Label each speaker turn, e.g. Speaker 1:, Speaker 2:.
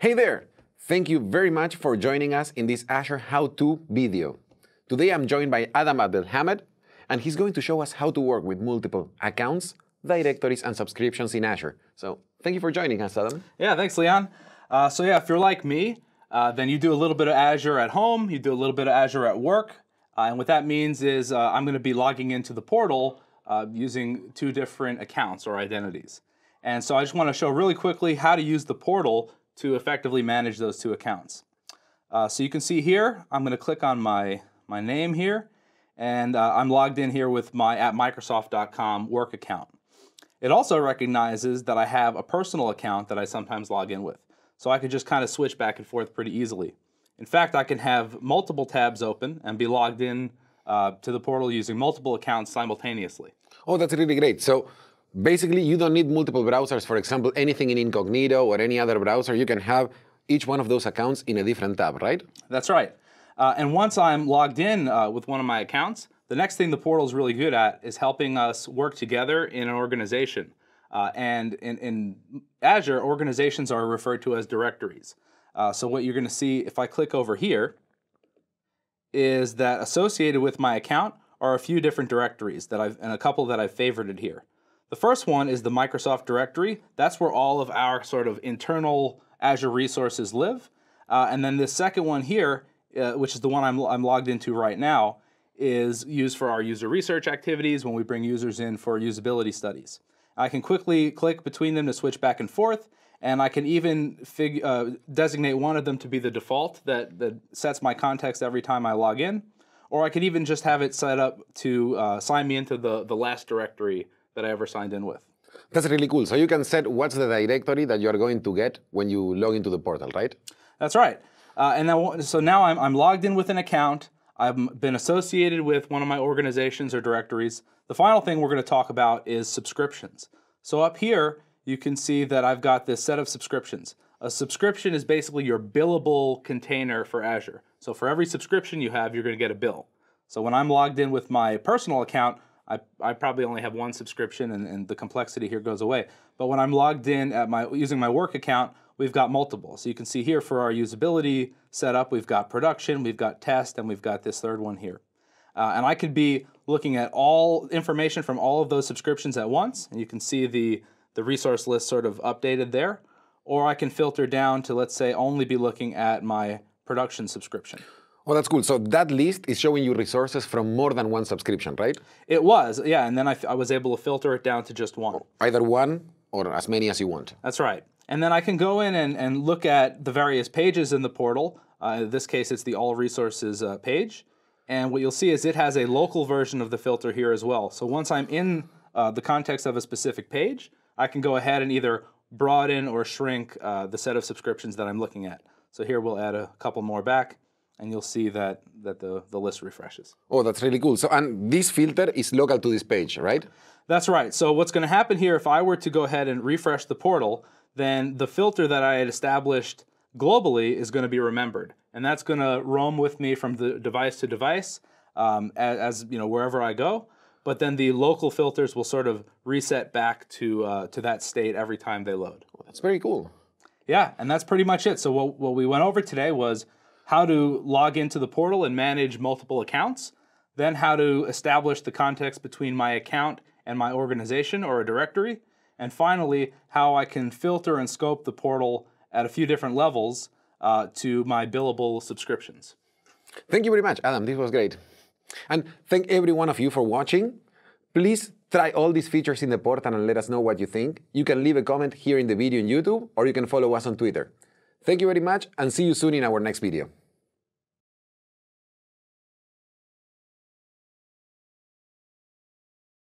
Speaker 1: Hey there! Thank you very much for joining us in this Azure how-to video. Today I'm joined by Ahmed Abdelhamed, and he's going to show us how to work with multiple accounts, directories, and subscriptions in Azure. So thank you for joining us, Ahmed.
Speaker 2: Yeah, thanks, Leon. Uh, so yeah, if you're like me, uh, then you do a little bit of Azure at home, you do a little bit of Azure at work, uh, and what that means is uh, I'm going to be logging into the portal uh, using two different accounts or identities. And so I just want to show really quickly how to use the portal to effectively manage those two accounts. Uh, so you can see here, I'm going to click on my, my name here, and uh, I'm logged in here with my at Microsoft.com work account. It also recognizes that I have a personal account that I sometimes log in with. So I could just kind of switch back and forth pretty easily. In fact, I can have multiple tabs open and be logged in uh, to the portal using multiple accounts simultaneously.
Speaker 1: Oh, that's really great. So basically, you don't need multiple browsers. For example, anything in Incognito or any other browser, you can have each one of those accounts in a different tab, right?
Speaker 2: That's right. Uh, and once I'm logged in uh, with one of my accounts, the next thing the portal is really good at is helping us work together in an organization. Uh, and in, in, Azure, organizations are referred to as directories. Uh, so what you're going to see if I click over here is that associated with my account are a few different directories that I've and a couple that I've favorited here. The first one is the Microsoft directory. That's where all of our sort of internal Azure resources live. Uh, and then the second one here, uh, which is the one I'm, I'm logged into right now, is used for our user research activities when we bring users in for usability studies. I can quickly click between them to switch back and forth, and I can even uh, designate one of them to be the default that, that sets my context every time I log in or I can even just have it set up to uh, sign me into the, the last directory that I ever signed in with.
Speaker 1: That's really cool. So you can set what's the directory that you're going to get when you log into the portal, right?
Speaker 2: That's right. Uh, and then, so now I'm, I'm logged in with an account. I've been associated with one of my organizations or directories. The final thing we're going to talk about is subscriptions. So up here, you can see that I've got this set of subscriptions. A subscription is basically your billable container for Azure. So for every subscription you have, you're going to get a bill. So when I'm logged in with my personal account, I, I probably only have one subscription and, and the complexity here goes away. But when I'm logged in at my using my work account, we've got multiple. So you can see here for our usability setup, we've got production, we've got test, and we've got this third one here. Uh, and I could be looking at all information from all of those subscriptions at once, and you can see the, the resource list sort of updated there or I can filter down to, let's say, only be looking at my production subscription.
Speaker 1: Oh, that's cool. So that list is showing you resources from more than one subscription, right?
Speaker 2: It was, yeah. And then I, I was able to filter it down to just one.
Speaker 1: Either one or as many as you want.
Speaker 2: That's right. And then I can go in and, and look at the various pages in the portal. Uh, in this case, it's the All Resources uh, page. And what you'll see is it has a local version of the filter here as well. So once I'm in uh, the context of a specific page, I can go ahead and either broaden or shrink uh, the set of subscriptions that I'm looking at. So here we'll add a couple more back and you'll see that, that the, the list refreshes.
Speaker 1: Oh, that's really cool. So, and this filter is local to this page, right?
Speaker 2: That's right. So what's going to happen here, if I were to go ahead and refresh the portal, then the filter that I had established globally is going to be remembered. And that's going to roam with me from the device to device um, as, as, you know, wherever I go but then the local filters will sort of reset back to, uh, to that state every time they load.
Speaker 1: That's very cool.
Speaker 2: Yeah, and that's pretty much it. So what, what we went over today was how to log into the portal and manage multiple accounts, then how to establish the context between my account and my organization or a directory, and finally, how I can filter and scope the portal at a few different levels uh, to my billable subscriptions.
Speaker 1: Thank you very much, Ahmed. This was great. And thank every one of you for watching. Please try all these features in the portal and let us know what you think. You can leave a comment here in the video on YouTube or you can follow us on Twitter. Thank you very much and see you soon in our next video.